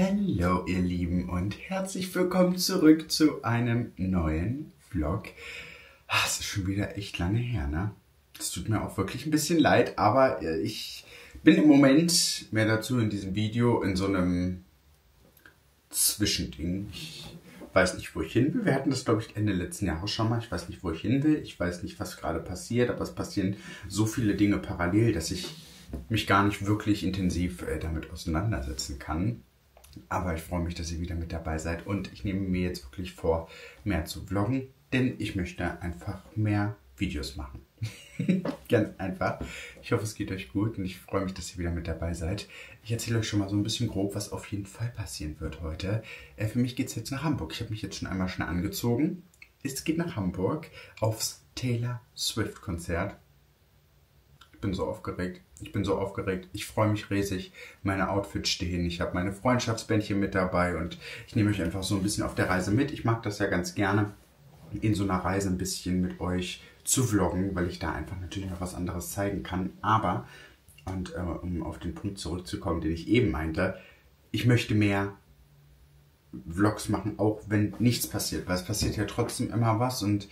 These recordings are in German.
Hallo ihr Lieben und herzlich willkommen zurück zu einem neuen Vlog. Ah, Es ist schon wieder echt lange her, ne? Es tut mir auch wirklich ein bisschen leid, aber äh, ich bin im Moment mehr dazu in diesem Video in so einem Zwischending. Ich weiß nicht, wo ich hin will. Wir hatten das, glaube ich, Ende letzten Jahres schon mal. Ich weiß nicht, wo ich hin will. Ich weiß nicht, was gerade passiert, aber es passieren so viele Dinge parallel, dass ich mich gar nicht wirklich intensiv äh, damit auseinandersetzen kann. Aber ich freue mich, dass ihr wieder mit dabei seid und ich nehme mir jetzt wirklich vor, mehr zu vloggen, denn ich möchte einfach mehr Videos machen. Ganz einfach. Ich hoffe, es geht euch gut und ich freue mich, dass ihr wieder mit dabei seid. Ich erzähle euch schon mal so ein bisschen grob, was auf jeden Fall passieren wird heute. Äh, für mich geht es jetzt nach Hamburg. Ich habe mich jetzt schon einmal schnell angezogen. Es geht nach Hamburg aufs Taylor Swift Konzert. Ich bin so aufgeregt. Ich bin so aufgeregt. Ich freue mich riesig. Meine Outfits stehen. Ich habe meine Freundschaftsbändchen mit dabei und ich nehme euch einfach so ein bisschen auf der Reise mit. Ich mag das ja ganz gerne, in so einer Reise ein bisschen mit euch zu vloggen, weil ich da einfach natürlich noch was anderes zeigen kann. Aber, und äh, um auf den Punkt zurückzukommen, den ich eben meinte, ich möchte mehr Vlogs machen, auch wenn nichts passiert, weil es passiert ja trotzdem immer was und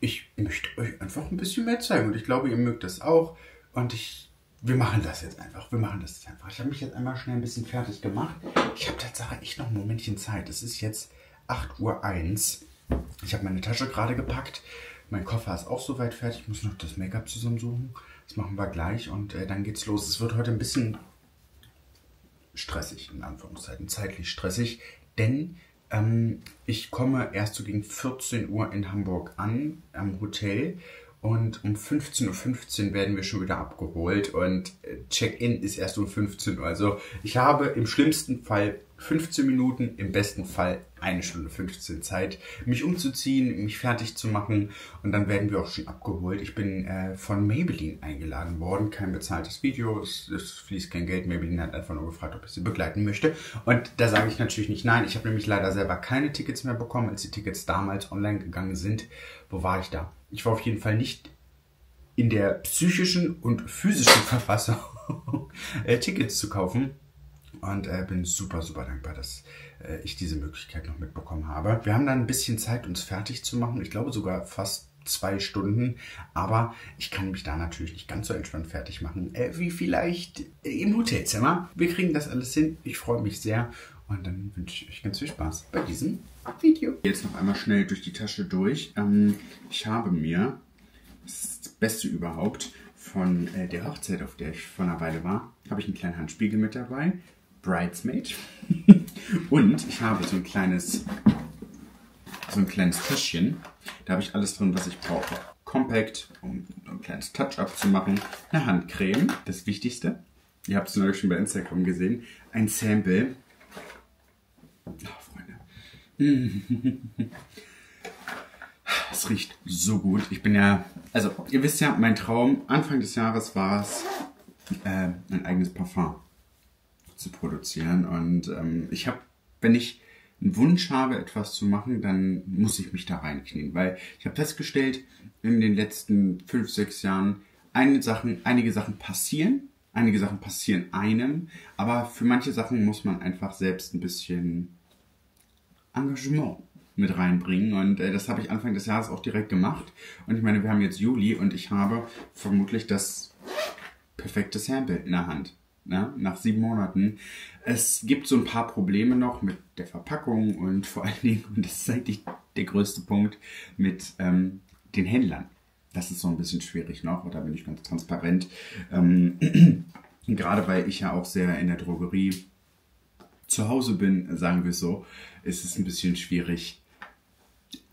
ich möchte euch einfach ein bisschen mehr zeigen und ich glaube, ihr mögt das auch und ich, wir machen das jetzt einfach, wir machen das jetzt einfach. Ich habe mich jetzt einmal schnell ein bisschen fertig gemacht. Ich habe tatsächlich echt noch ein Momentchen Zeit. Es ist jetzt 8.01 Uhr. Ich habe meine Tasche gerade gepackt. Mein Koffer ist auch soweit fertig. Ich muss noch das Make-up zusammensuchen. Das machen wir gleich und äh, dann geht's los. Es wird heute ein bisschen stressig, in Anführungszeichen, zeitlich stressig, denn ähm, ich komme erst so gegen 14 Uhr in Hamburg an, am Hotel. Und um 15.15 Uhr werden wir schon wieder abgeholt und äh, Check-in ist erst um 15 Uhr. Also ich habe im schlimmsten Fall 15 Minuten, im besten Fall eine Stunde 15 Zeit, mich umzuziehen, mich fertig zu machen und dann werden wir auch schon abgeholt. Ich bin äh, von Maybelline eingeladen worden, kein bezahltes Video, es, es fließt kein Geld. Maybelline hat einfach nur gefragt, ob ich sie begleiten möchte und da sage ich natürlich nicht nein. Ich habe nämlich leider selber keine Tickets mehr bekommen, als die Tickets damals online gegangen sind. Wo war ich da? Ich war auf jeden Fall nicht in der psychischen und physischen Verfassung, äh, Tickets zu kaufen. Und äh, bin super, super dankbar, dass ich diese Möglichkeit noch mitbekommen habe. Wir haben dann ein bisschen Zeit, uns fertig zu machen. Ich glaube sogar fast zwei Stunden. Aber ich kann mich da natürlich nicht ganz so entspannt fertig machen, äh, wie vielleicht im Hotelzimmer. Wir kriegen das alles hin. Ich freue mich sehr. Und dann wünsche ich euch ganz viel Spaß bei diesem Video. Jetzt noch einmal schnell durch die Tasche durch. Ähm, ich habe mir das, das Beste überhaupt von äh, der Hochzeit, auf der ich vor einer Weile war, habe ich einen kleinen Handspiegel mit dabei. Bridesmaid. Und ich habe so ein kleines, so ein kleines Täschchen. Da habe ich alles drin, was ich brauche. Compact, um ein kleines Touch-up zu machen. Eine Handcreme, das Wichtigste. Ihr habt es neulich schon bei Instagram gesehen. Ein Sample. Oh, Freunde. Es riecht so gut. Ich bin ja, also ihr wisst ja, mein Traum Anfang des Jahres war es, äh, ein eigenes Parfum zu produzieren. Und ähm, ich habe, wenn ich einen Wunsch habe, etwas zu machen, dann muss ich mich da reinknien. Weil ich habe festgestellt, in den letzten fünf, sechs Jahren, einige Sachen, einige Sachen passieren, einige Sachen passieren einem, aber für manche Sachen muss man einfach selbst ein bisschen Engagement mit reinbringen. Und äh, das habe ich Anfang des Jahres auch direkt gemacht. Und ich meine, wir haben jetzt Juli und ich habe vermutlich das perfekte Sample in der Hand. Ne? Nach sieben Monaten. Es gibt so ein paar Probleme noch mit der Verpackung und vor allen Dingen, und das ist eigentlich der größte Punkt, mit ähm, den Händlern. Das ist so ein bisschen schwierig noch, da bin ich ganz transparent. Ähm, gerade weil ich ja auch sehr in der Drogerie zu Hause bin, sagen wir so, ist es ein bisschen schwierig,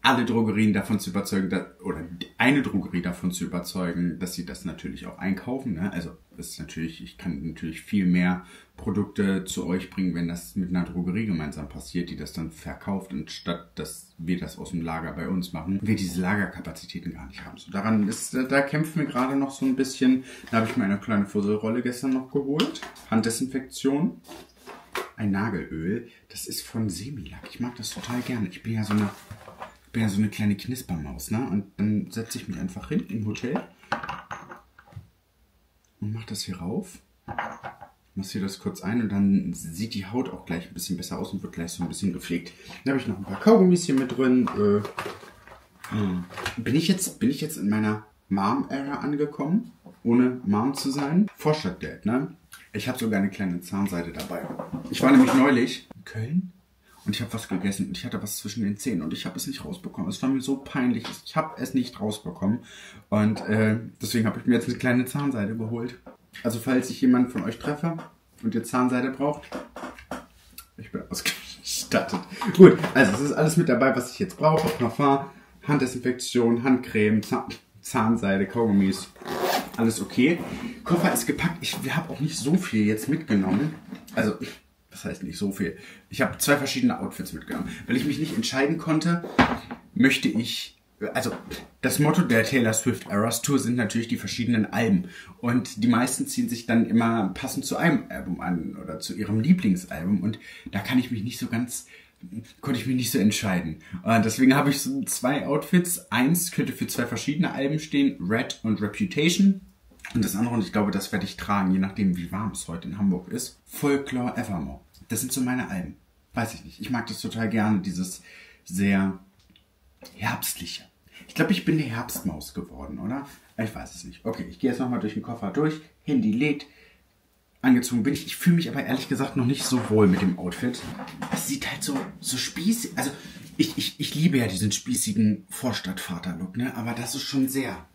alle Drogerien davon zu überzeugen, dass, oder eine Drogerie davon zu überzeugen, dass sie das natürlich auch einkaufen. Ne? Also ist natürlich, ich kann natürlich viel mehr Produkte zu euch bringen, wenn das mit einer Drogerie gemeinsam passiert, die das dann verkauft und statt dass wir das aus dem Lager bei uns machen, wir diese Lagerkapazitäten gar nicht haben. So daran ist, da kämpfen wir gerade noch so ein bisschen. Da habe ich mir eine kleine Fusselrolle gestern noch geholt. Handdesinfektion. Ein Nagelöl. Das ist von Semilac. Ich mag das total gerne. Ich bin ja so eine bin ja so eine kleine Knispermaus, ne? Und dann setze ich mich einfach hin im Hotel und mache das hier rauf. massiere das kurz ein und dann sieht die Haut auch gleich ein bisschen besser aus und wird gleich so ein bisschen gepflegt. Dann habe ich noch ein paar Kaugummis hier mit drin. Äh, hm. bin, ich jetzt, bin ich jetzt in meiner Mom-Era angekommen, ohne Mom zu sein? Vorstadt Dad, ne? Ich habe sogar eine kleine Zahnseide dabei. Ich war nämlich neulich in Köln und ich habe was gegessen und ich hatte was zwischen den Zähnen und ich habe es nicht rausbekommen. Es war mir so peinlich. Ich habe es nicht rausbekommen und äh, deswegen habe ich mir jetzt eine kleine Zahnseide geholt. Also falls ich jemanden von euch treffe und ihr Zahnseide braucht, ich bin ausgestattet. Gut, also es ist alles mit dabei, was ich jetzt brauche. Parfum, Handdesinfektion, Handcreme, Zahn Zahnseide, Kaugummis. Alles okay. Koffer ist gepackt. Ich habe auch nicht so viel jetzt mitgenommen. Also, was heißt nicht so viel? Ich habe zwei verschiedene Outfits mitgenommen. Weil ich mich nicht entscheiden konnte, möchte ich also das Motto der Taylor Swift Eras Tour sind natürlich die verschiedenen Alben und die meisten ziehen sich dann immer passend zu einem Album an oder zu ihrem Lieblingsalbum und da kann ich mich nicht so ganz konnte ich mich nicht so entscheiden. Und deswegen habe ich so zwei Outfits. Eins könnte für zwei verschiedene Alben stehen, Red und Reputation. Und das andere, und ich glaube, das werde ich tragen, je nachdem, wie warm es heute in Hamburg ist, Folklore Evermore. Das sind so meine Alben. Weiß ich nicht. Ich mag das total gerne, dieses sehr herbstliche. Ich glaube, ich bin eine Herbstmaus geworden, oder? Ich weiß es nicht. Okay, ich gehe jetzt nochmal durch den Koffer durch. Handy lädt. Angezogen bin ich. Ich fühle mich aber ehrlich gesagt noch nicht so wohl mit dem Outfit. Es sieht halt so, so spießig. Also, ich, ich, ich liebe ja diesen spießigen Vorstadtvater-Look, ne? Aber das ist schon sehr.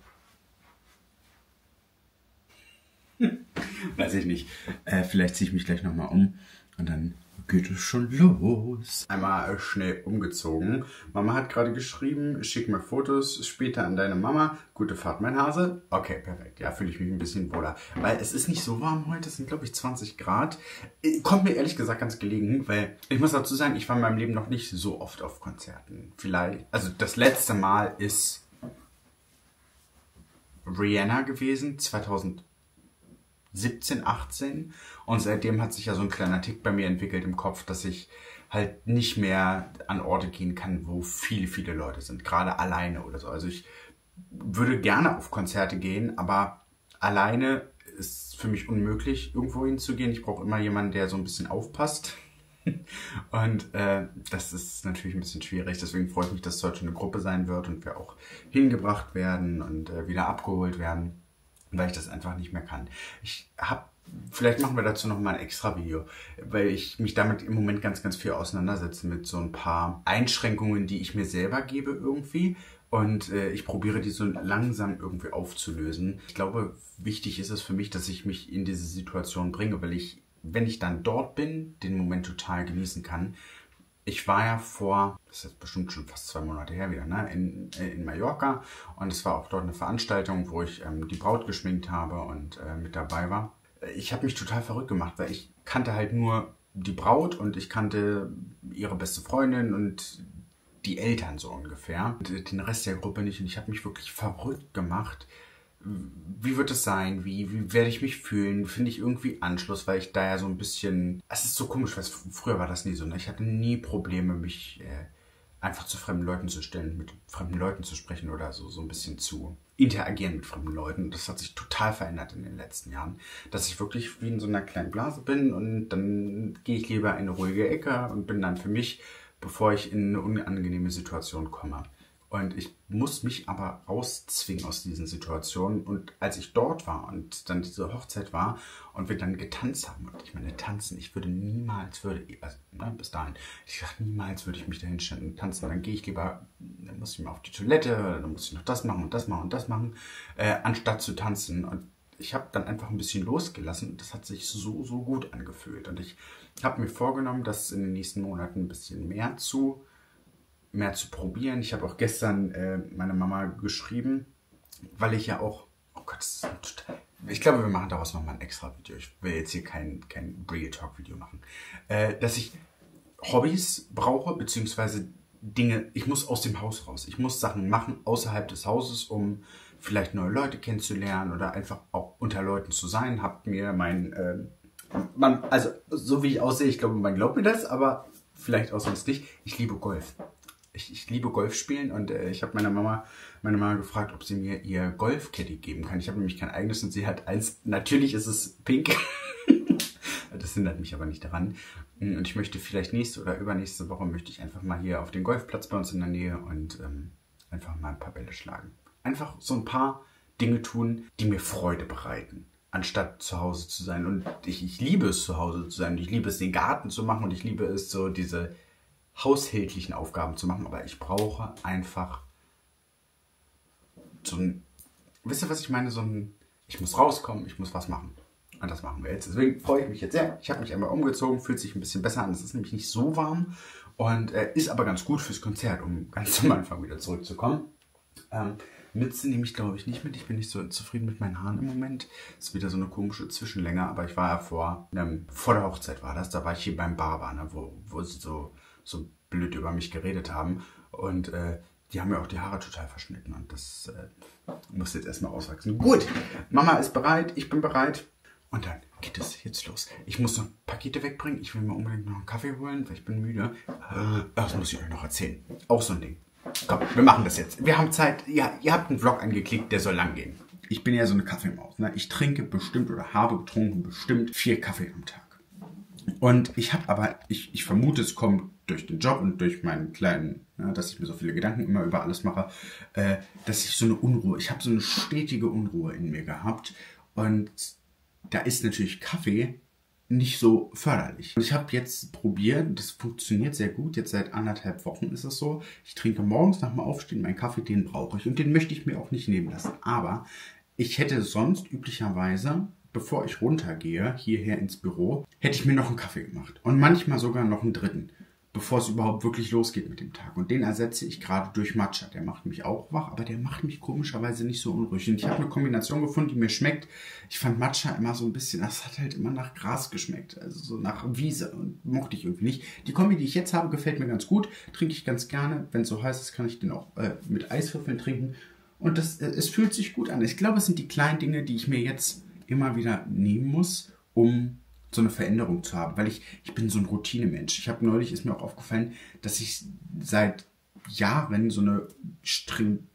Weiß ich nicht. Äh, vielleicht ziehe ich mich gleich nochmal um und dann geht es schon los. Einmal schnell umgezogen. Mama hat gerade geschrieben, schick mir Fotos später an deine Mama. Gute Fahrt, mein Hase. Okay, perfekt. Ja, fühle ich mich ein bisschen wohler. Weil es ist nicht so warm heute, es sind glaube ich 20 Grad. Äh, kommt mir ehrlich gesagt ganz gelegen, weil ich muss dazu sagen, ich war in meinem Leben noch nicht so oft auf Konzerten. Vielleicht, also das letzte Mal ist Rihanna gewesen, 2000 17, 18 und seitdem hat sich ja so ein kleiner Tick bei mir entwickelt im Kopf, dass ich halt nicht mehr an Orte gehen kann, wo viele, viele Leute sind, gerade alleine oder so. Also ich würde gerne auf Konzerte gehen, aber alleine ist für mich unmöglich, irgendwo hinzugehen. Ich brauche immer jemanden, der so ein bisschen aufpasst. Und äh, das ist natürlich ein bisschen schwierig. Deswegen freue ich mich, dass es heute eine Gruppe sein wird und wir auch hingebracht werden und äh, wieder abgeholt werden weil ich das einfach nicht mehr kann. Ich habe, vielleicht machen wir dazu noch mal ein extra Video, weil ich mich damit im Moment ganz, ganz viel auseinandersetze mit so ein paar Einschränkungen, die ich mir selber gebe irgendwie. Und äh, ich probiere die so langsam irgendwie aufzulösen. Ich glaube, wichtig ist es für mich, dass ich mich in diese Situation bringe, weil ich, wenn ich dann dort bin, den Moment total genießen kann ich war ja vor, das ist jetzt bestimmt schon fast zwei Monate her wieder, ne, in, in Mallorca und es war auch dort eine Veranstaltung, wo ich ähm, die Braut geschminkt habe und äh, mit dabei war. Ich habe mich total verrückt gemacht, weil ich kannte halt nur die Braut und ich kannte ihre beste Freundin und die Eltern so ungefähr. Den Rest der Gruppe nicht und ich habe mich wirklich verrückt gemacht, wie wird es sein? Wie, wie werde ich mich fühlen? Finde ich irgendwie Anschluss, weil ich da ja so ein bisschen. Es ist so komisch, weil früher war das nie so. Ne? Ich hatte nie Probleme, mich äh, einfach zu fremden Leuten zu stellen, mit fremden Leuten zu sprechen oder so, so ein bisschen zu interagieren mit fremden Leuten. Das hat sich total verändert in den letzten Jahren. Dass ich wirklich wie in so einer kleinen Blase bin und dann gehe ich lieber in eine ruhige Ecke und bin dann für mich, bevor ich in eine unangenehme Situation komme. Und ich muss mich aber rauszwingen aus diesen Situationen. Und als ich dort war und dann diese Hochzeit war und wir dann getanzt haben, und ich meine, tanzen, ich würde niemals, würde, also, ne, bis dahin, ich dachte, niemals würde ich mich da hinstellen und tanzen. Dann gehe ich lieber, dann muss ich mal auf die Toilette, dann muss ich noch das machen und das machen und das machen, äh, anstatt zu tanzen. Und ich habe dann einfach ein bisschen losgelassen und das hat sich so, so gut angefühlt. Und ich habe mir vorgenommen, das in den nächsten Monaten ein bisschen mehr zu mehr zu probieren. Ich habe auch gestern äh, meine Mama geschrieben, weil ich ja auch, oh Gott, das ist total, ich glaube, wir machen daraus nochmal ein extra Video. Ich will jetzt hier kein, kein Real Talk Video machen. Äh, dass ich Hobbys brauche, beziehungsweise Dinge, ich muss aus dem Haus raus. Ich muss Sachen machen außerhalb des Hauses, um vielleicht neue Leute kennenzulernen oder einfach auch unter Leuten zu sein. Habt mir mein, äh, man, also so wie ich aussehe, ich glaube, man glaubt mir das, aber vielleicht auch sonst nicht. Ich liebe Golf ich, ich liebe Golf spielen und äh, ich habe meine Mama, meine Mama gefragt, ob sie mir ihr Golfcaddy geben kann. Ich habe nämlich kein eigenes und sie hat eins. Natürlich ist es pink. Das hindert mich aber nicht daran. Und ich möchte vielleicht nächste oder übernächste Woche möchte ich einfach mal hier auf den Golfplatz bei uns in der Nähe und ähm, einfach mal ein paar Bälle schlagen. Einfach so ein paar Dinge tun, die mir Freude bereiten, anstatt zu Hause zu sein. Und ich, ich liebe es, zu Hause zu sein. Ich liebe es, den Garten zu machen. Und ich liebe es, so diese haushältlichen Aufgaben zu machen. Aber ich brauche einfach so ein, wisst ihr, was ich meine? So ein, ich muss rauskommen, ich muss was machen. Und das machen wir jetzt. Deswegen freue ich mich jetzt sehr. Ich habe mich einmal umgezogen, fühlt sich ein bisschen besser an. Es ist nämlich nicht so warm und äh, ist aber ganz gut fürs Konzert, um ganz am Anfang wieder zurückzukommen. Ähm, Mütze nehme ich, glaube ich, nicht mit. Ich bin nicht so zufrieden mit meinen Haaren im Moment. Das ist wieder so eine komische Zwischenlänge, aber ich war ja vor, ähm, vor der Hochzeit war das, da war ich hier beim Barber, ne, wo, wo so, so blöd über mich geredet haben. Und äh, die haben mir auch die Haare total verschnitten und das äh, muss jetzt erstmal auswachsen. Gut, Mama ist bereit, ich bin bereit. Und dann geht es jetzt los. Ich muss noch Pakete wegbringen. Ich will mir unbedingt noch einen Kaffee holen, weil ich bin müde. Äh, das muss ich euch noch erzählen. Auch so ein Ding. Komm, wir machen das jetzt. Wir haben Zeit. Ja, ihr habt einen Vlog angeklickt, der soll lang gehen. Ich bin ja so eine Kaffeemaus. Ne? Ich trinke bestimmt oder habe getrunken bestimmt vier Kaffee am Tag. Und ich habe aber, ich, ich vermute, es kommt durch den Job und durch meinen kleinen, ja, dass ich mir so viele Gedanken immer über alles mache, äh, dass ich so eine Unruhe, ich habe so eine stetige Unruhe in mir gehabt. Und da ist natürlich Kaffee nicht so förderlich. Ich habe jetzt probiert, das funktioniert sehr gut. Jetzt seit anderthalb Wochen ist es so. Ich trinke morgens nach dem Aufstehen meinen Kaffee, den brauche ich und den möchte ich mir auch nicht nehmen lassen. Aber ich hätte sonst üblicherweise, bevor ich runtergehe, hierher ins Büro, hätte ich mir noch einen Kaffee gemacht und manchmal sogar noch einen dritten bevor es überhaupt wirklich losgeht mit dem Tag. Und den ersetze ich gerade durch Matcha. Der macht mich auch wach, aber der macht mich komischerweise nicht so unruhig. Und ich habe eine Kombination gefunden, die mir schmeckt. Ich fand Matcha immer so ein bisschen, das hat halt immer nach Gras geschmeckt, also so nach Wiese und mochte ich irgendwie nicht. Die Kombi, die ich jetzt habe, gefällt mir ganz gut, trinke ich ganz gerne. Wenn es so heiß ist, kann ich den auch äh, mit Eiswürfeln trinken. Und das, äh, es fühlt sich gut an. Ich glaube, es sind die kleinen Dinge, die ich mir jetzt immer wieder nehmen muss, um so eine Veränderung zu haben, weil ich, ich bin so ein Routinemensch. Ich habe neulich, ist mir auch aufgefallen, dass ich seit Jahren so eine streng,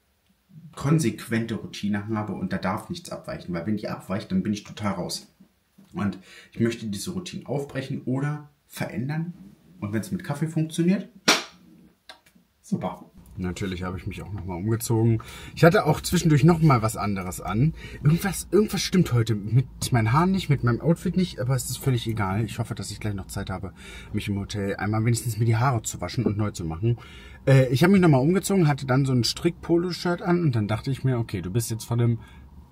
konsequente Routine habe und da darf nichts abweichen, weil wenn die abweicht, dann bin ich total raus. Und ich möchte diese Routine aufbrechen oder verändern. Und wenn es mit Kaffee funktioniert, super. Natürlich habe ich mich auch nochmal umgezogen. Ich hatte auch zwischendurch nochmal was anderes an. Irgendwas, irgendwas stimmt heute mit meinen Haaren nicht, mit meinem Outfit nicht, aber es ist völlig egal. Ich hoffe, dass ich gleich noch Zeit habe, mich im Hotel einmal wenigstens mir die Haare zu waschen und neu zu machen. Äh, ich habe mich nochmal umgezogen, hatte dann so ein Strick-Polo-Shirt an und dann dachte ich mir, okay, du bist jetzt von dem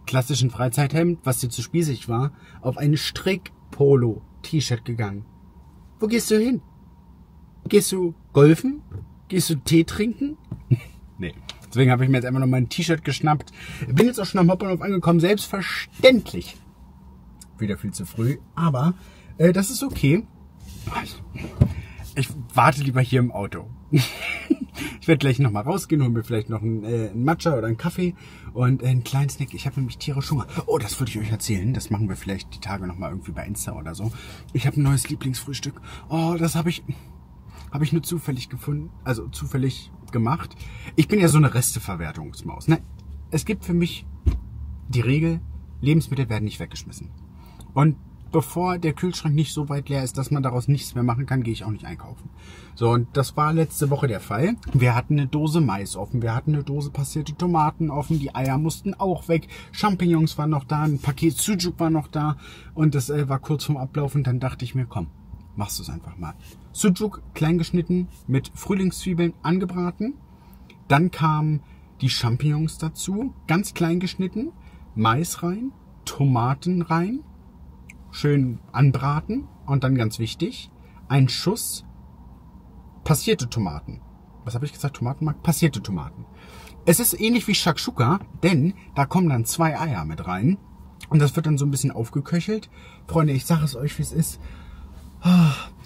klassischen Freizeithemd, was dir zu spießig war, auf ein Strick-Polo-T-Shirt gegangen. Wo gehst du hin? Gehst du golfen? Gehst du Tee trinken? nee. Deswegen habe ich mir jetzt einfach noch mein T-Shirt geschnappt. Bin jetzt auch schon am Hauptbahnhof angekommen. Selbstverständlich. Wieder viel zu früh. Aber äh, das ist okay. Ich warte lieber hier im Auto. ich werde gleich nochmal rausgehen, holen mir vielleicht noch einen, äh, einen Matcha oder einen Kaffee und äh, einen kleinen Snack. Ich habe nämlich tierisch Hunger. Oh, das wollte ich euch erzählen. Das machen wir vielleicht die Tage nochmal irgendwie bei Insta oder so. Ich habe ein neues Lieblingsfrühstück. Oh, das habe ich habe ich nur zufällig gefunden, also zufällig gemacht. Ich bin ja so eine Resteverwertungsmaus. Ne? Es gibt für mich die Regel, Lebensmittel werden nicht weggeschmissen. Und bevor der Kühlschrank nicht so weit leer ist, dass man daraus nichts mehr machen kann, gehe ich auch nicht einkaufen. So, und das war letzte Woche der Fall. Wir hatten eine Dose Mais offen, wir hatten eine Dose passierte Tomaten offen, die Eier mussten auch weg, Champignons waren noch da, ein Paket Sujuk war noch da und das äh, war kurz vorm Ablauf und dann dachte ich mir, komm, machst du es einfach mal. Sujuk klein geschnitten mit Frühlingszwiebeln angebraten. Dann kamen die Champignons dazu, ganz klein geschnitten, Mais rein, Tomaten rein, schön anbraten und dann ganz wichtig, ein Schuss passierte Tomaten. Was habe ich gesagt? Tomatenmark? Passierte Tomaten. Es ist ähnlich wie Shakshuka, denn da kommen dann zwei Eier mit rein und das wird dann so ein bisschen aufgeköchelt. Freunde, ich sage es euch, wie es ist.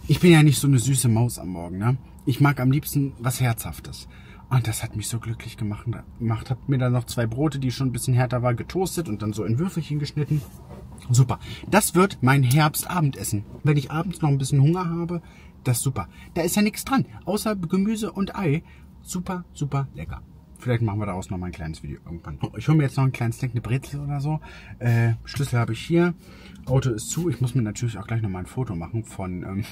Ich bin ja nicht so eine süße Maus am Morgen, ne? Ich mag am liebsten was Herzhaftes. Und das hat mich so glücklich gemacht. gemacht. Hab mir dann noch zwei Brote, die schon ein bisschen härter waren, getoastet und dann so in Würfelchen geschnitten. Super. Das wird mein Herbstabendessen. Wenn ich abends noch ein bisschen Hunger habe, das ist super. Da ist ja nichts dran, außer Gemüse und Ei. Super, super lecker. Vielleicht machen wir daraus nochmal ein kleines Video irgendwann. Ich hole mir jetzt noch ein kleines Snack, eine Brezel oder so. Äh, Schlüssel habe ich hier. Auto ist zu. Ich muss mir natürlich auch gleich nochmal ein Foto machen von, ähm,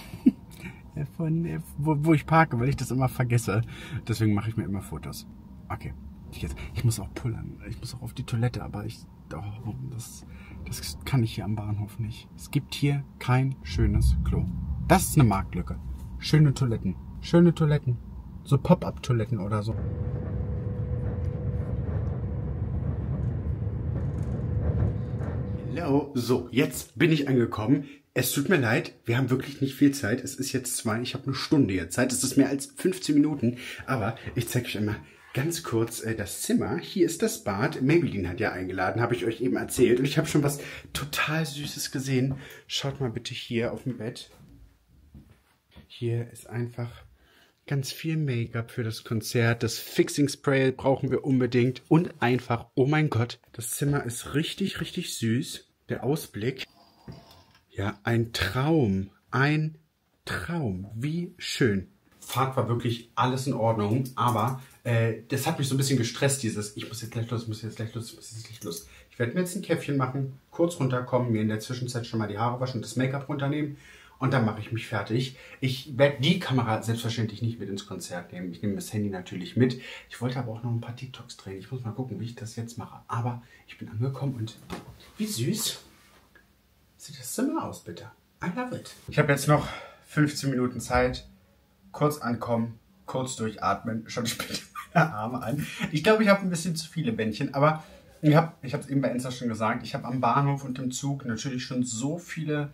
von äh, wo, wo ich parke, weil ich das immer vergesse. Deswegen mache ich mir immer Fotos. Okay. Jetzt, ich muss auch pullern. Ich muss auch auf die Toilette, aber ich. Oh, das, das kann ich hier am Bahnhof nicht. Es gibt hier kein schönes Klo. Das ist eine Marktlücke. Schöne Toiletten. Schöne Toiletten. So Pop-up-Toiletten oder so. Hallo. So, jetzt bin ich angekommen. Es tut mir leid, wir haben wirklich nicht viel Zeit. Es ist jetzt zwei, ich habe eine Stunde jetzt Zeit. Es ist mehr als 15 Minuten. Aber ich zeige euch einmal ganz kurz äh, das Zimmer. Hier ist das Bad. Maybelline hat ja eingeladen, habe ich euch eben erzählt. Und ich habe schon was total Süßes gesehen. Schaut mal bitte hier auf dem Bett. Hier ist einfach ganz viel Make-up für das Konzert. Das Fixing Spray brauchen wir unbedingt. Und einfach, oh mein Gott, das Zimmer ist richtig, richtig süß. Der Ausblick. Ja, ein Traum. Ein Traum. Wie schön. Fahrt war wirklich alles in Ordnung, aber äh, das hat mich so ein bisschen gestresst, dieses, ich muss jetzt gleich los, ich muss jetzt gleich los, ich muss jetzt gleich los. Ich werde mir jetzt ein Käffchen machen, kurz runterkommen, mir in der Zwischenzeit schon mal die Haare waschen und das Make-up runternehmen und dann mache ich mich fertig. Ich werde die Kamera selbstverständlich nicht mit ins Konzert nehmen. Ich nehme das Handy natürlich mit. Ich wollte aber auch noch ein paar TikToks drehen. Ich muss mal gucken, wie ich das jetzt mache. Aber ich bin angekommen und wie süß sieht das Zimmer aus, bitte. I love it. Ich habe jetzt noch 15 Minuten Zeit. Kurz ankommen, kurz durchatmen. Schon spät meine Arme an. Ich glaube, ich habe ein bisschen zu viele Bändchen, aber ich habe es eben bei Insta schon gesagt, ich habe am Bahnhof und im Zug natürlich schon so viele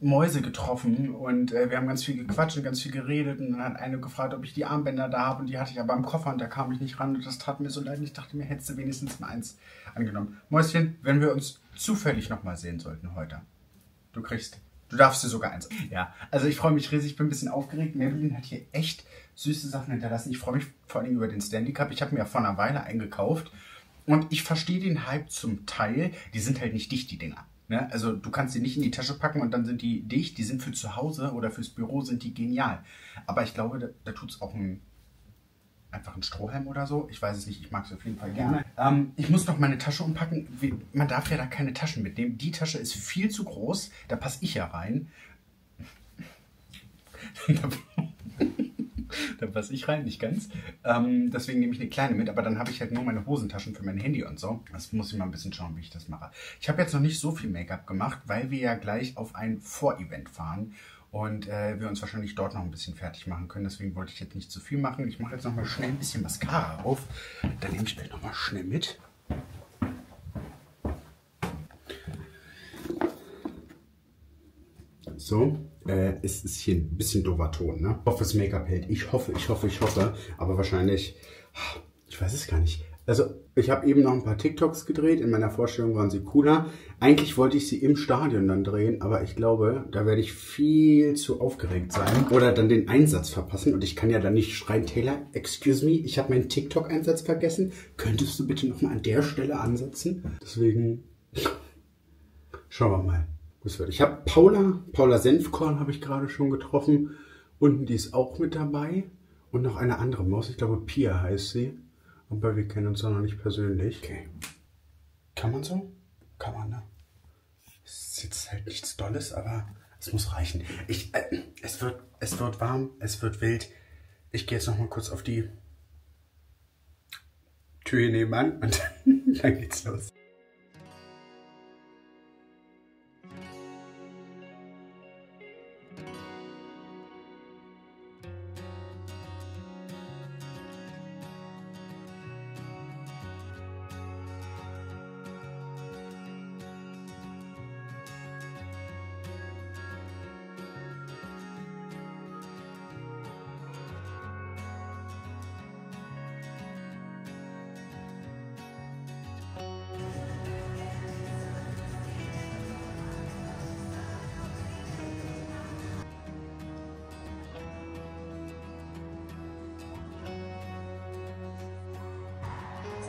Mäuse getroffen und äh, wir haben ganz viel gequatscht und ganz viel geredet und dann hat eine gefragt, ob ich die Armbänder da habe und die hatte ich aber im Koffer und da kam ich nicht ran und das tat mir so leid. Ich dachte mir, hättest du wenigstens mal eins angenommen. Mäuschen, wenn wir uns zufällig nochmal sehen sollten heute, du kriegst, du darfst dir sogar eins. Ja, also ich freue mich riesig, ich bin ein bisschen aufgeregt. Maybelline hat hier echt süße Sachen hinterlassen. Ich freue mich vor allem über den Stanley Cup. Ich habe mir ja vor einer Weile eingekauft und ich verstehe den Hype zum Teil. Die sind halt nicht dicht, die Dinger. Ne? Also du kannst sie nicht in die Tasche packen und dann sind die dicht. Die sind für zu Hause oder fürs Büro sind die genial. Aber ich glaube, da, da tut es auch ein, einfach ein Strohhalm oder so. Ich weiß es nicht, ich mag es auf jeden Fall gerne. Ähm, ich muss noch meine Tasche umpacken. Man darf ja da keine Taschen mitnehmen. Die Tasche ist viel zu groß. Da passe ich ja rein. da passe ich rein, nicht ganz. Ähm, deswegen nehme ich eine kleine mit, aber dann habe ich halt nur meine Hosentaschen für mein Handy und so. Das muss ich mal ein bisschen schauen, wie ich das mache. Ich habe jetzt noch nicht so viel Make-up gemacht, weil wir ja gleich auf ein Vorevent fahren und äh, wir uns wahrscheinlich dort noch ein bisschen fertig machen können. Deswegen wollte ich jetzt nicht zu viel machen. Ich mache jetzt noch mal schnell ein bisschen Mascara auf. Dann nehme ich gleich noch mal schnell mit. So, äh, es ist hier ein bisschen dober Ton, ne? Ich hoffe, das Make-up hält. Ich hoffe, ich hoffe, ich hoffe. Aber wahrscheinlich, ich weiß es gar nicht. Also, ich habe eben noch ein paar TikToks gedreht. In meiner Vorstellung waren sie cooler. Eigentlich wollte ich sie im Stadion dann drehen, aber ich glaube, da werde ich viel zu aufgeregt sein oder dann den Einsatz verpassen. Und ich kann ja dann nicht schreien, Taylor, excuse me, ich habe meinen TikTok-Einsatz vergessen. Könntest du bitte nochmal an der Stelle ansetzen? Deswegen, schauen wir mal. Ich habe Paula, Paula Senfkorn habe ich gerade schon getroffen. Unten, die ist auch mit dabei. Und noch eine andere Maus, ich glaube Pia heißt sie. Aber wir kennen uns noch nicht persönlich. Okay. Kann man so? Kann man, ne? Ist jetzt halt nichts Dolles, aber es muss reichen. Ich, äh, es, wird, es wird warm, es wird wild. Ich gehe jetzt noch mal kurz auf die Tür hier nebenan und dann geht's los.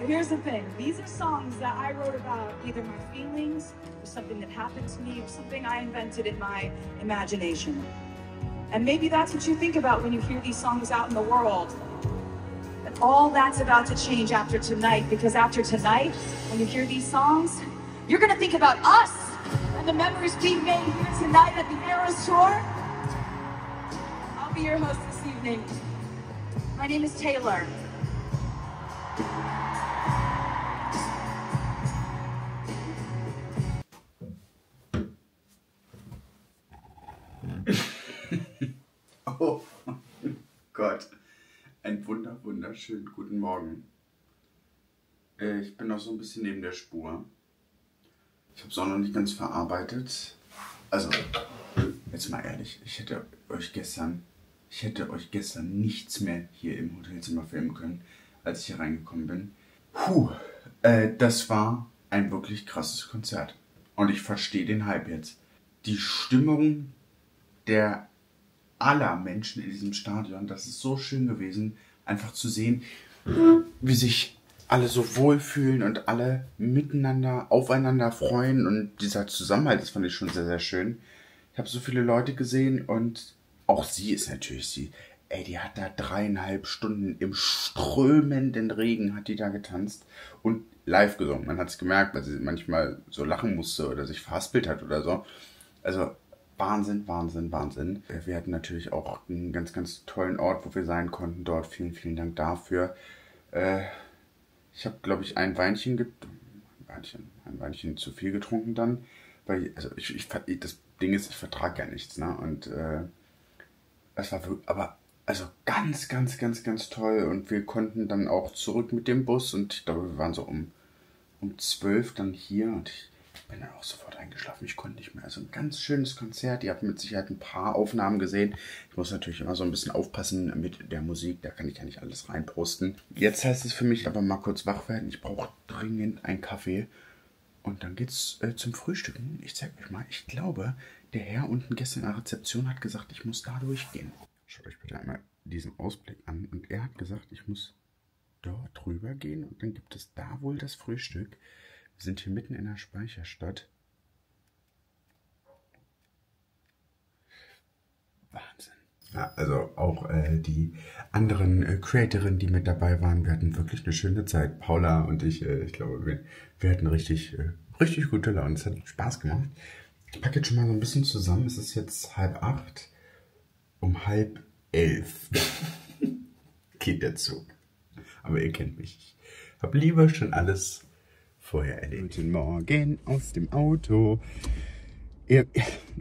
Here's the thing. These are songs that I wrote about either my feelings or something that happened to me or something I invented in my imagination. And maybe that's what you think about when you hear these songs out in the world. That all that's about to change after tonight because after tonight, when you hear these songs, you're going to think about us and the memories we've made here tonight at the Eras Tour. I'll be your host this evening. My name is Taylor. Guten Morgen. Äh, ich bin noch so ein bisschen neben der Spur. Ich habe es auch noch nicht ganz verarbeitet. Also, jetzt mal ehrlich, ich hätte euch gestern, ich hätte euch gestern nichts mehr hier im Hotelzimmer filmen können, als ich hier reingekommen bin. Puh, äh, das war ein wirklich krasses Konzert. Und ich verstehe den Hype jetzt. Die Stimmung der aller Menschen in diesem Stadion. Das ist so schön gewesen, einfach zu sehen, wie sich alle so wohlfühlen und alle miteinander, aufeinander freuen. Und dieser Zusammenhalt, das fand ich schon sehr, sehr schön. Ich habe so viele Leute gesehen und auch sie ist natürlich sie. Ey, die hat da dreieinhalb Stunden im strömenden Regen hat die da getanzt und live gesungen. Man hat es gemerkt, weil sie manchmal so lachen musste oder sich verhaspelt hat oder so. Also Wahnsinn, Wahnsinn, Wahnsinn. Wir hatten natürlich auch einen ganz, ganz tollen Ort, wo wir sein konnten dort. Vielen, vielen Dank dafür. Äh, ich habe, glaube ich, ein Weinchen, ein Weinchen, ein Weinchen zu viel getrunken dann. Weil, also ich, ich, das Ding ist, ich vertrage ja nichts, ne? Und äh, es war wirklich, aber also ganz, ganz, ganz, ganz toll. Und wir konnten dann auch zurück mit dem Bus und ich glaube, wir waren so um, um zwölf dann hier und ich bin dann auch sofort eingeschlafen. Ich konnte nicht mehr. Also ein ganz schönes Konzert. Ihr habt mit Sicherheit ein paar Aufnahmen gesehen. Ich muss natürlich immer so ein bisschen aufpassen mit der Musik. Da kann ich ja nicht alles reinposten. Jetzt heißt es für mich aber mal kurz wach werden. Ich brauche dringend einen Kaffee. Und dann geht's äh, zum Frühstücken. Ich zeig euch mal. Ich glaube, der Herr unten gestern in der Rezeption hat gesagt, ich muss da durchgehen. Schaut euch bitte einmal diesen Ausblick an. Und er hat gesagt, ich muss dort drüber gehen. Und dann gibt es da wohl das Frühstück. Wir sind hier mitten in der Speicherstadt. Wahnsinn. Ja, also auch äh, die anderen äh, Creatorinnen, die mit dabei waren, wir hatten wirklich eine schöne Zeit. Paula und ich, äh, ich glaube, wir, wir hatten richtig, äh, richtig gute Laune. Es hat Spaß gemacht. Ich packe jetzt schon mal so ein bisschen zusammen. Es ist jetzt halb acht. Um halb elf geht der Zug. Aber ihr kennt mich. Ich habe lieber schon alles vorher erledigt. Guten Morgen aus dem Auto.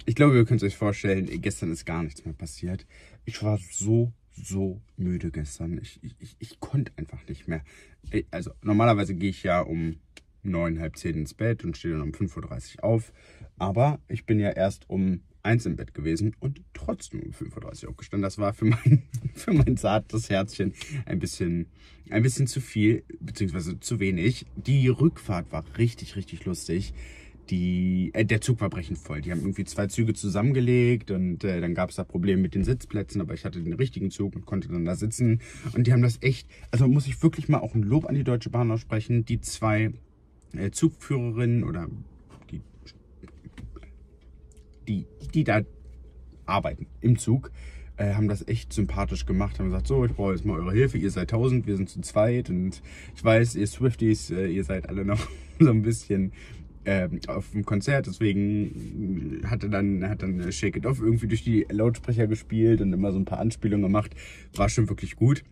Ich glaube, ihr könnt euch vorstellen, gestern ist gar nichts mehr passiert. Ich war so, so müde gestern. Ich, ich, ich konnte einfach nicht mehr. Also normalerweise gehe ich ja um neun, halb zehn ins Bett und stehe dann um 5.30 Uhr auf. Aber ich bin ja erst um eins im Bett gewesen und trotzdem um 5.30 Uhr aufgestanden. Das war für mein, für mein zartes Herzchen ein bisschen, ein bisschen zu viel, beziehungsweise zu wenig. Die Rückfahrt war richtig, richtig lustig die, äh, der Zug war brechend voll. Die haben irgendwie zwei Züge zusammengelegt und äh, dann gab es da Probleme mit den Sitzplätzen, aber ich hatte den richtigen Zug und konnte dann da sitzen. Und die haben das echt, also muss ich wirklich mal auch ein Lob an die Deutsche Bahn aussprechen. Die zwei äh, Zugführerinnen oder die, die, da arbeiten im Zug, äh, haben das echt sympathisch gemacht, haben gesagt, so, ich brauche jetzt mal eure Hilfe, ihr seid tausend, wir sind zu zweit und ich weiß, ihr Swifties, äh, ihr seid alle noch so ein bisschen äh, auf dem Konzert, deswegen hatte dann, hat dann Shake It Off irgendwie durch die Lautsprecher gespielt und immer so ein paar Anspielungen gemacht. War schon wirklich gut.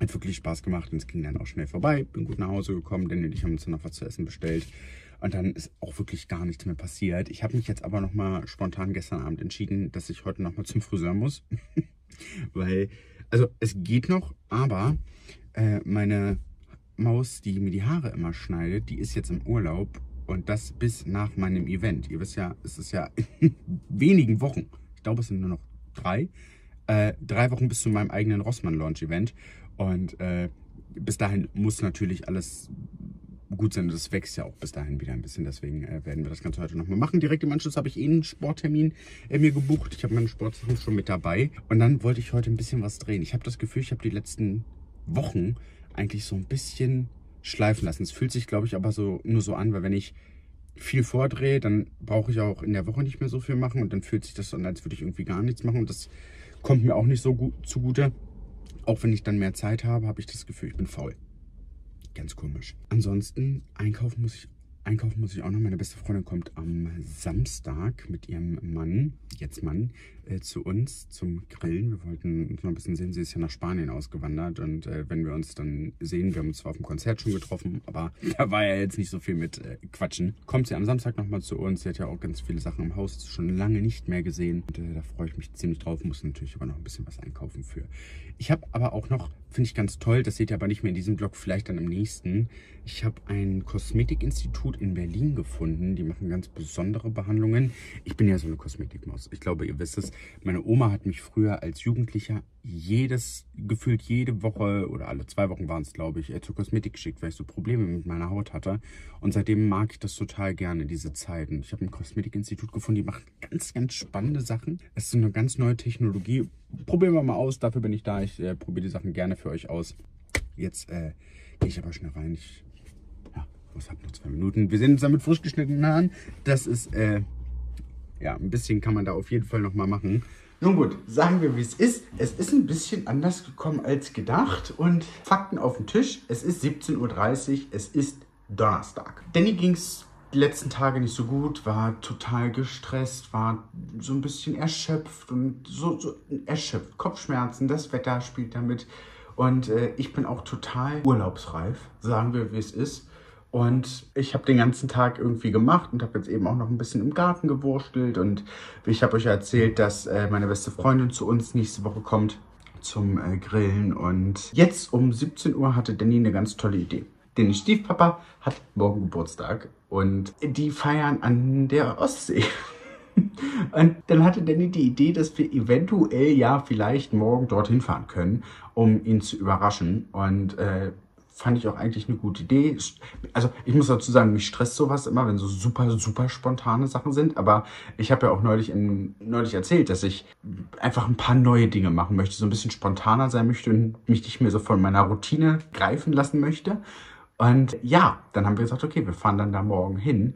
Hat wirklich Spaß gemacht und es ging dann auch schnell vorbei. Bin gut nach Hause gekommen, denn ich haben uns dann noch was zu essen bestellt. Und dann ist auch wirklich gar nichts mehr passiert. Ich habe mich jetzt aber nochmal spontan gestern Abend entschieden, dass ich heute nochmal zum Friseur muss. Weil, also es geht noch, aber äh, meine Maus, die mir die Haare immer schneidet, die ist jetzt im Urlaub und das bis nach meinem Event. Ihr wisst ja, es ist ja in wenigen Wochen, ich glaube es sind nur noch drei, äh, drei Wochen bis zu meinem eigenen Rossmann-Launch-Event. Und äh, bis dahin muss natürlich alles gut sein. Das wächst ja auch bis dahin wieder ein bisschen. Deswegen äh, werden wir das Ganze heute nochmal machen. Direkt im Anschluss habe ich eh einen Sporttermin äh, mir gebucht. Ich habe meine Sportsachen schon mit dabei. Und dann wollte ich heute ein bisschen was drehen. Ich habe das Gefühl, ich habe die letzten Wochen eigentlich so ein bisschen schleifen lassen. Es fühlt sich, glaube ich, aber so nur so an, weil wenn ich viel vordrehe, dann brauche ich auch in der Woche nicht mehr so viel machen und dann fühlt sich das an, als würde ich irgendwie gar nichts machen und das kommt mir auch nicht so gut zugute. Auch wenn ich dann mehr Zeit habe, habe ich das Gefühl, ich bin faul. Ganz komisch. Ansonsten, einkaufen muss ich Einkaufen muss ich auch noch. Meine beste Freundin kommt am Samstag mit ihrem Mann, jetzt Mann, äh, zu uns zum Grillen. Wir wollten uns noch ein bisschen sehen. Sie ist ja nach Spanien ausgewandert. Und äh, wenn wir uns dann sehen, wir haben uns zwar auf dem Konzert schon getroffen, aber da war ja jetzt nicht so viel mit äh, Quatschen. Kommt sie am Samstag nochmal zu uns. Sie hat ja auch ganz viele Sachen im Haus schon lange nicht mehr gesehen. Und äh, da freue ich mich ziemlich drauf. Muss natürlich aber noch ein bisschen was einkaufen für. Ich habe aber auch noch, finde ich ganz toll, das seht ihr aber nicht mehr in diesem Blog, vielleicht dann im nächsten. Ich habe ein Kosmetikinstitut in Berlin gefunden. Die machen ganz besondere Behandlungen. Ich bin ja so eine Kosmetikmaus. Ich glaube, ihr wisst es. Meine Oma hat mich früher als Jugendlicher jedes, gefühlt jede Woche oder alle zwei Wochen waren es, glaube ich, äh, zur Kosmetik geschickt, weil ich so Probleme mit meiner Haut hatte. Und seitdem mag ich das total gerne, diese Zeiten. Ich habe ein Kosmetikinstitut gefunden, die macht ganz, ganz spannende Sachen. Es ist eine ganz neue Technologie. Probieren wir mal aus. Dafür bin ich da. Ich äh, probiere die Sachen gerne für euch aus. Jetzt äh, gehe ich aber schnell rein. Ich was habe noch zwei Minuten. Wir sehen uns dann mit frisch geschnittenen Haaren. Das ist, äh, ja, ein bisschen kann man da auf jeden Fall noch mal machen. Nun gut, sagen wir, wie es ist. Es ist ein bisschen anders gekommen als gedacht. Und Fakten auf den Tisch. Es ist 17.30 Uhr. Es ist Donnerstag. Danny ging es die letzten Tage nicht so gut, war total gestresst, war so ein bisschen erschöpft und so, so erschöpft. Kopfschmerzen, das Wetter spielt damit. Und äh, ich bin auch total urlaubsreif, sagen wir, wie es ist. Und ich habe den ganzen Tag irgendwie gemacht und habe jetzt eben auch noch ein bisschen im Garten gewurstelt. Und ich habe euch erzählt, dass äh, meine beste Freundin zu uns nächste Woche kommt zum äh, Grillen. Und jetzt um 17 Uhr hatte Danny eine ganz tolle Idee. Denn Stiefpapa hat morgen Geburtstag und die feiern an der Ostsee. Und dann hatte Danny die Idee, dass wir eventuell ja vielleicht morgen dorthin fahren können, um ihn zu überraschen. Und äh, fand ich auch eigentlich eine gute Idee. Also ich muss dazu sagen, mich stresst sowas immer, wenn so super, super spontane Sachen sind. Aber ich habe ja auch neulich, in, neulich erzählt, dass ich einfach ein paar neue Dinge machen möchte, so ein bisschen spontaner sein möchte und mich nicht mehr so von meiner Routine greifen lassen möchte. Und ja, dann haben wir gesagt, okay, wir fahren dann da morgen hin.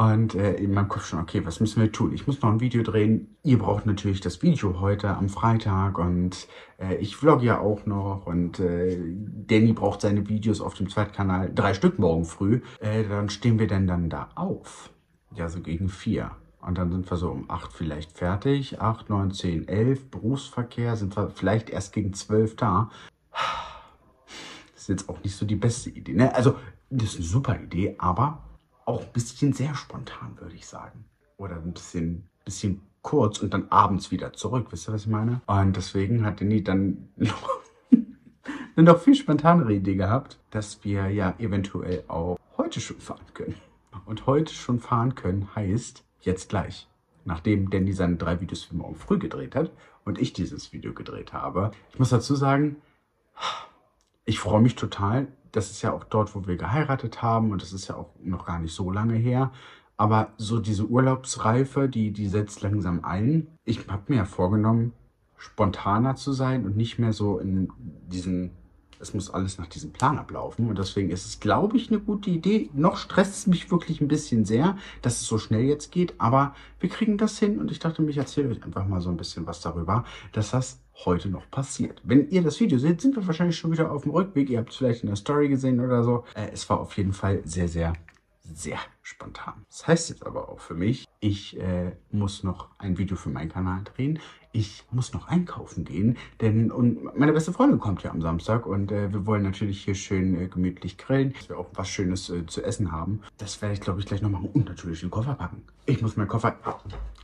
Und äh, in meinem Kopf schon, okay, was müssen wir tun? Ich muss noch ein Video drehen. Ihr braucht natürlich das Video heute am Freitag und äh, ich vlogge ja auch noch und äh, Danny braucht seine Videos auf dem Zweitkanal, drei Stück morgen früh. Äh, dann stehen wir denn dann da auf? Ja, so gegen vier. Und dann sind wir so um acht vielleicht fertig. Acht, neun, zehn, elf. Berufsverkehr sind wir vielleicht erst gegen zwölf da. Das ist jetzt auch nicht so die beste Idee. Ne? Also, das ist eine super Idee, aber auch ein bisschen sehr spontan, würde ich sagen. Oder ein bisschen, bisschen kurz und dann abends wieder zurück. Wisst ihr, was ich meine? Und deswegen hat Danny dann noch eine noch viel spontanere Idee gehabt, dass wir ja eventuell auch heute schon fahren können. Und heute schon fahren können heißt jetzt gleich. Nachdem Danny seine drei Videos für morgen früh gedreht hat und ich dieses Video gedreht habe. Ich muss dazu sagen, ich freue mich total, das ist ja auch dort, wo wir geheiratet haben und das ist ja auch noch gar nicht so lange her. Aber so diese Urlaubsreife, die, die setzt langsam ein. Ich habe mir ja vorgenommen, spontaner zu sein und nicht mehr so in diesen, es muss alles nach diesem Plan ablaufen. Und deswegen ist es, glaube ich, eine gute Idee. Noch stresst es mich wirklich ein bisschen sehr, dass es so schnell jetzt geht. Aber wir kriegen das hin und ich dachte ich erzähle euch einfach mal so ein bisschen was darüber, dass das heute noch passiert. Wenn ihr das Video seht, sind wir wahrscheinlich schon wieder auf dem Rückweg. Ihr habt es vielleicht in der Story gesehen oder so. Äh, es war auf jeden Fall sehr, sehr, sehr spontan. Das heißt jetzt aber auch für mich, ich äh, muss noch ein Video für meinen Kanal drehen. Ich muss noch einkaufen gehen, denn und meine beste Freundin kommt ja am Samstag und äh, wir wollen natürlich hier schön äh, gemütlich grillen, dass wir auch was Schönes äh, zu essen haben. Das werde ich, glaube ich, gleich noch machen und natürlich den Koffer packen. Ich muss meinen Koffer,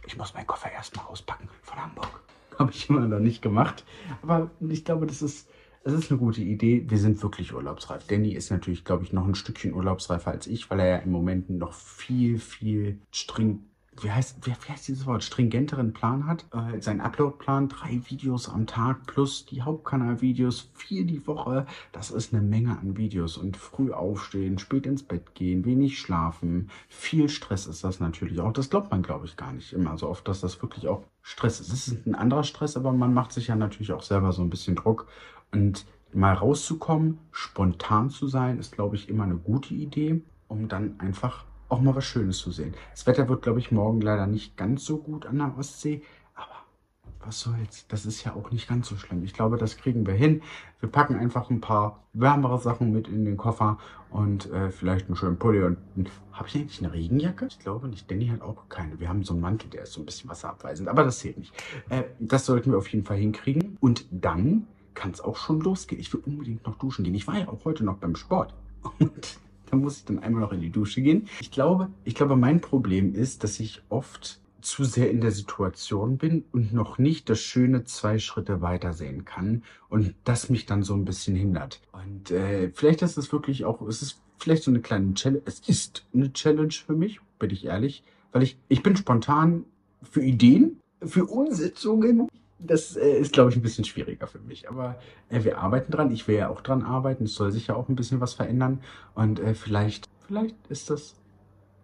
ich muss meinen Koffer erstmal auspacken von Hamburg. Habe ich immer noch nicht gemacht. Aber ich glaube, das ist, das ist eine gute Idee. Wir sind wirklich urlaubsreif. Danny ist natürlich, glaube ich, noch ein Stückchen urlaubsreifer als ich, weil er ja im Moment noch viel, viel streng wie heißt, wie, heißt dieses Wort, stringenteren Plan hat. Äh, sein Upload-Plan, drei Videos am Tag plus die Hauptkanal-Videos, vier die Woche. Das ist eine Menge an Videos. Und früh aufstehen, spät ins Bett gehen, wenig schlafen. Viel Stress ist das natürlich auch. Das glaubt man, glaube ich, gar nicht immer so oft, dass das wirklich auch Stress ist. Es ist ein anderer Stress, aber man macht sich ja natürlich auch selber so ein bisschen Druck. Und mal rauszukommen, spontan zu sein, ist, glaube ich, immer eine gute Idee, um dann einfach auch mal was Schönes zu sehen. Das Wetter wird, glaube ich, morgen leider nicht ganz so gut an der Ostsee, aber was soll's? Das ist ja auch nicht ganz so schlimm. Ich glaube, das kriegen wir hin. Wir packen einfach ein paar wärmere Sachen mit in den Koffer und äh, vielleicht einen schönen Pulli. Und habe ich eigentlich eine Regenjacke? Ich glaube nicht. Danny hat auch keine. Wir haben so einen Mantel, der ist so ein bisschen wasserabweisend, aber das zählt nicht. Äh, das sollten wir auf jeden Fall hinkriegen. Und dann kann es auch schon losgehen. Ich will unbedingt noch duschen gehen. Ich war ja auch heute noch beim Sport. Und da muss ich dann einmal noch in die Dusche gehen. Ich glaube, ich glaube, mein Problem ist, dass ich oft zu sehr in der Situation bin und noch nicht das Schöne zwei Schritte weiter sehen kann und das mich dann so ein bisschen hindert. Und äh, vielleicht ist es wirklich auch, es ist vielleicht so eine kleine Challenge, es ist eine Challenge für mich, bin ich ehrlich, weil ich, ich bin spontan für Ideen, für Umsetzungen. Das äh, ist, glaube ich, ein bisschen schwieriger für mich. Aber äh, wir arbeiten dran. Ich will ja auch dran arbeiten. Es soll sich ja auch ein bisschen was verändern. Und äh, vielleicht, vielleicht ist das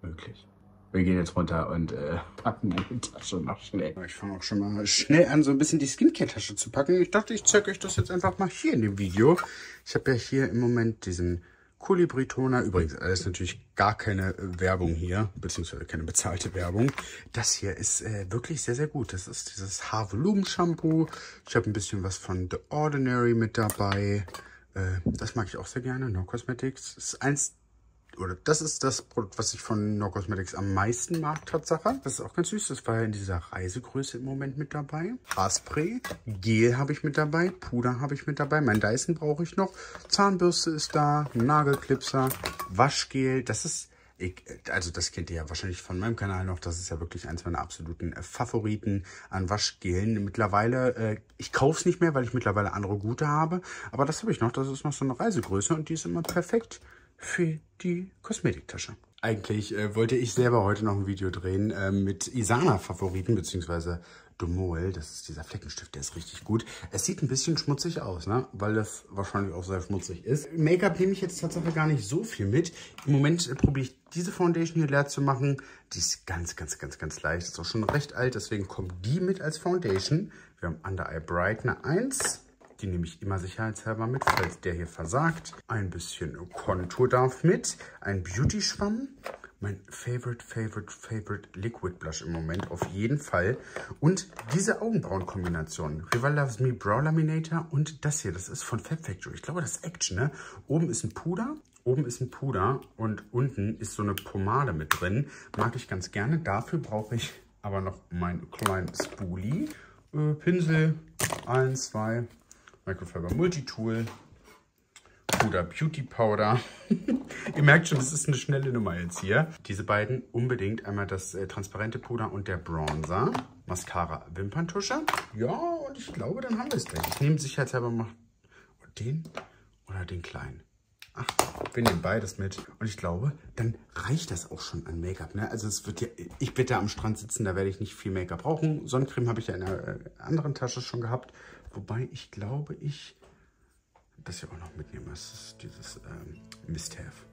möglich. Wir gehen jetzt runter und äh, packen meine Tasche noch schnell. Ich fange auch schon mal schnell an, so ein bisschen die Skincare-Tasche zu packen. Ich dachte, ich zeige euch das jetzt einfach mal hier in dem Video. Ich habe ja hier im Moment diesen Kolibri-Toner. Übrigens, alles natürlich gar keine Werbung hier, beziehungsweise keine bezahlte Werbung. Das hier ist äh, wirklich sehr, sehr gut. Das ist dieses Haarvolumen-Shampoo. Ich habe ein bisschen was von The Ordinary mit dabei. Äh, das mag ich auch sehr gerne. No Cosmetics. Das ist eins oder das ist das Produkt, was ich von No Cosmetics am meisten mag, Tatsache. Das ist auch ganz süß. Das war ja in dieser Reisegröße im Moment mit dabei. Haarspray, Gel habe ich mit dabei, Puder habe ich mit dabei, mein Dyson brauche ich noch, Zahnbürste ist da, Nagelklipser, Waschgel. Das ist, ich, also das kennt ihr ja wahrscheinlich von meinem Kanal noch. Das ist ja wirklich eins meiner absoluten Favoriten an Waschgelen. Mittlerweile, äh, ich kaufe es nicht mehr, weil ich mittlerweile andere gute habe. Aber das habe ich noch. Das ist noch so eine Reisegröße und die ist immer perfekt für die Kosmetiktasche. Eigentlich äh, wollte ich selber heute noch ein Video drehen äh, mit Isana-Favoriten, beziehungsweise Domol. Das ist dieser Fleckenstift, der ist richtig gut. Es sieht ein bisschen schmutzig aus, ne? weil das wahrscheinlich auch sehr schmutzig ist. Make-up nehme ich jetzt tatsächlich gar nicht so viel mit. Im Moment äh, probiere ich diese Foundation hier leer zu machen. Die ist ganz, ganz, ganz, ganz leicht. Ist auch schon recht alt, deswegen kommt die mit als Foundation. Wir haben Under Eye Brightener 1 die nehme ich immer sicherheitshalber mit, falls der hier versagt. Ein bisschen Kontur darf mit. Ein Beauty-Schwamm. Mein favorite, favorite, favorite Liquid Blush im Moment, auf jeden Fall. Und diese Augenbrauenkombination. Rival Loves Me Brow Laminator und das hier, das ist von Fab Factory. Ich glaube, das ist Action, ne? Oben ist ein Puder, oben ist ein Puder und unten ist so eine Pomade mit drin. Mag ich ganz gerne. Dafür brauche ich aber noch meinen kleinen Spoolie. Äh, Pinsel, 1, 2, Microfiber Multitool, Puder Beauty Powder. Ihr merkt schon, das ist eine schnelle Nummer jetzt hier. Diese beiden unbedingt. Einmal das äh, transparente Puder und der Bronzer. Mascara Wimperntusche. Ja, und ich glaube, dann haben wir es gleich. Ich nehme sicherheitshalber mal den oder den kleinen. Ach, wir nehmen beides mit. Und ich glaube, dann reicht das auch schon an Make-up. Ne? Also es wird ja, ich werde da am Strand sitzen, da werde ich nicht viel Make-up brauchen. Sonnencreme habe ich ja in einer äh, anderen Tasche schon gehabt. Wobei ich glaube, ich das hier auch noch mitnehme. Das ist dieses ähm, Mist-Have.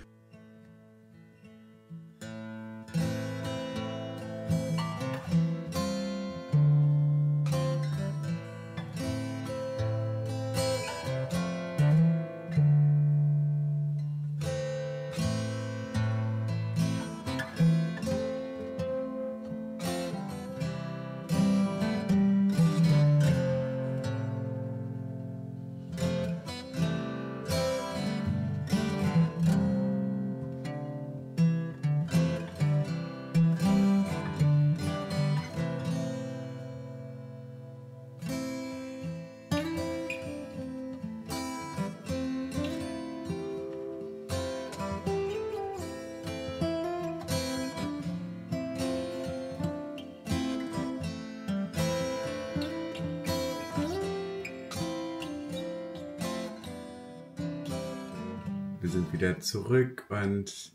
Wir sind wieder zurück und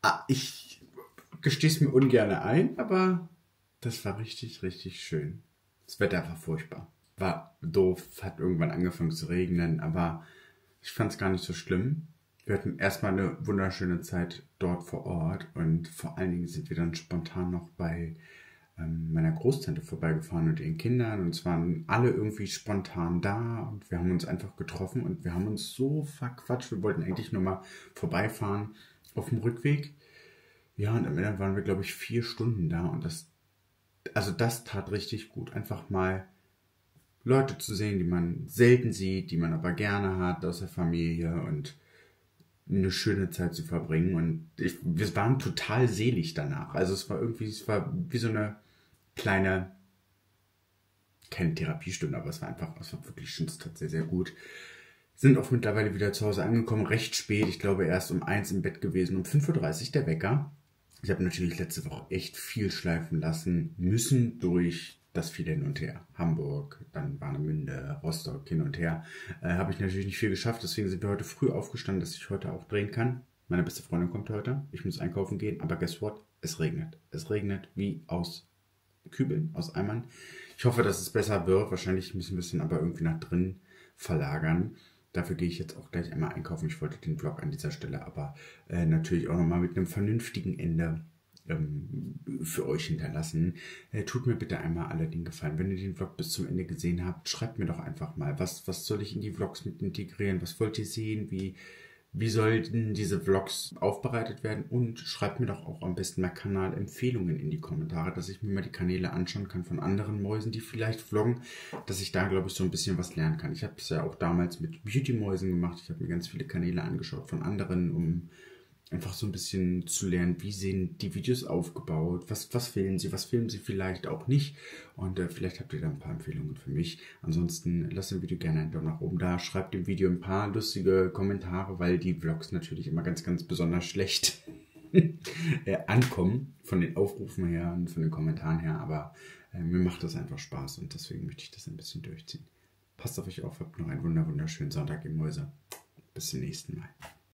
ah, ich gestehe es mir ungern ein, aber das war richtig, richtig schön. Das Wetter war furchtbar. War doof, hat irgendwann angefangen zu regnen, aber ich fand es gar nicht so schlimm. Wir hatten erstmal eine wunderschöne Zeit dort vor Ort und vor allen Dingen sind wir dann spontan noch bei meiner Großtante vorbeigefahren und ihren Kindern und es waren alle irgendwie spontan da und wir haben uns einfach getroffen und wir haben uns so verquatscht. Wir wollten eigentlich nur mal vorbeifahren auf dem Rückweg. Ja, und am Ende waren wir, glaube ich, vier Stunden da und das also das tat richtig gut. Einfach mal Leute zu sehen, die man selten sieht, die man aber gerne hat aus der Familie und eine schöne Zeit zu verbringen. Und ich, wir waren total selig danach. Also es war irgendwie, es war wie so eine kleine, keine Therapiestunde, aber es war einfach, es war wirklich schön, es tat sehr, sehr gut. Sind auch mittlerweile wieder zu Hause angekommen, recht spät. Ich glaube erst um eins im Bett gewesen, um 5.30 Uhr der Wecker. Ich habe natürlich letzte Woche echt viel schleifen lassen müssen durch das viel hin und her. Hamburg, dann Warnemünde, Rostock hin und her. Äh, habe ich natürlich nicht viel geschafft, deswegen sind wir heute früh aufgestanden, dass ich heute auch drehen kann. Meine beste Freundin kommt heute. Ich muss einkaufen gehen, aber guess what? Es regnet. Es regnet wie aus Kübeln, aus Eimern. Ich hoffe, dass es besser wird. Wahrscheinlich müssen wir es dann aber irgendwie nach drin verlagern. Dafür gehe ich jetzt auch gleich einmal einkaufen. Ich wollte den Vlog an dieser Stelle aber äh, natürlich auch nochmal mit einem vernünftigen Ende ähm, für euch hinterlassen. Äh, tut mir bitte einmal alle den Gefallen. Wenn ihr den Vlog bis zum Ende gesehen habt, schreibt mir doch einfach mal, was, was soll ich in die Vlogs mit integrieren? Was wollt ihr sehen? Wie, wie sollten diese Vlogs aufbereitet werden? Und schreibt mir doch auch am besten mal Kanalempfehlungen in die Kommentare, dass ich mir mal die Kanäle anschauen kann von anderen Mäusen, die vielleicht vloggen, dass ich da, glaube ich, so ein bisschen was lernen kann. Ich habe es ja auch damals mit Beauty-Mäusen gemacht. Ich habe mir ganz viele Kanäle angeschaut von anderen, um einfach so ein bisschen zu lernen, wie sind die Videos aufgebaut, was, was filmen sie, was filmen sie vielleicht auch nicht. Und äh, vielleicht habt ihr da ein paar Empfehlungen für mich. Ansonsten lasst dem Video gerne einen Daumen nach oben da, schreibt dem Video ein paar lustige Kommentare, weil die Vlogs natürlich immer ganz, ganz besonders schlecht äh, ankommen, von den Aufrufen her und von den Kommentaren her. Aber äh, mir macht das einfach Spaß und deswegen möchte ich das ein bisschen durchziehen. Passt auf euch auf, habt noch einen wunderschönen Sonntag im Mäuse. Bis zum nächsten Mal.